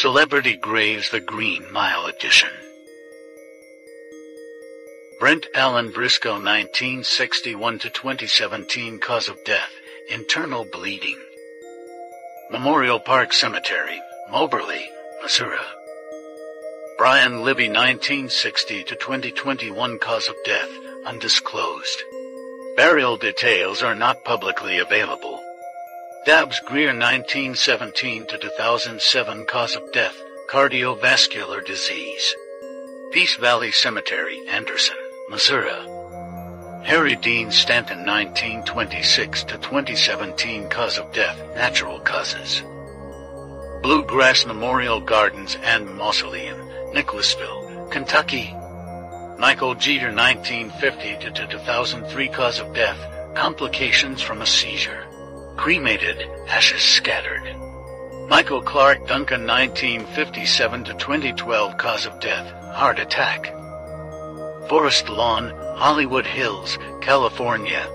Celebrity Graves The Green Mile Edition. Brent Allen Briscoe 1961 to 2017 cause of death internal bleeding. Memorial Park Cemetery, Moberly, Missouri. Brian Libby 1960 to 2021 cause of death undisclosed. Burial details are not publicly available. Dabbs Greer 1917 to 2007 cause of death cardiovascular disease. Peace Valley Cemetery, Anderson, Missouri. Harry Dean Stanton 1926 to 2017 cause of death natural causes. Bluegrass Memorial Gardens and Mausoleum, Nicholasville, Kentucky. Michael Jeter 1950 to 2003 cause of death complications from a seizure. Cremated, ashes scattered. Michael Clarke Duncan 1957 to 2012 cause of death heart attack. Forest Lawn, Hollywood Hills, California,